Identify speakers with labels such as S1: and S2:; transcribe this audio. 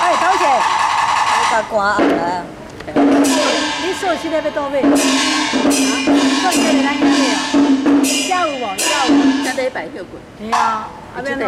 S1: 哎，导姐，你
S2: 把关好了。
S1: 你说现在边到位？啊，说现在来这里啊？下午往下午，
S3: 现在一百个滚。
S1: 对啊，啊，这哪？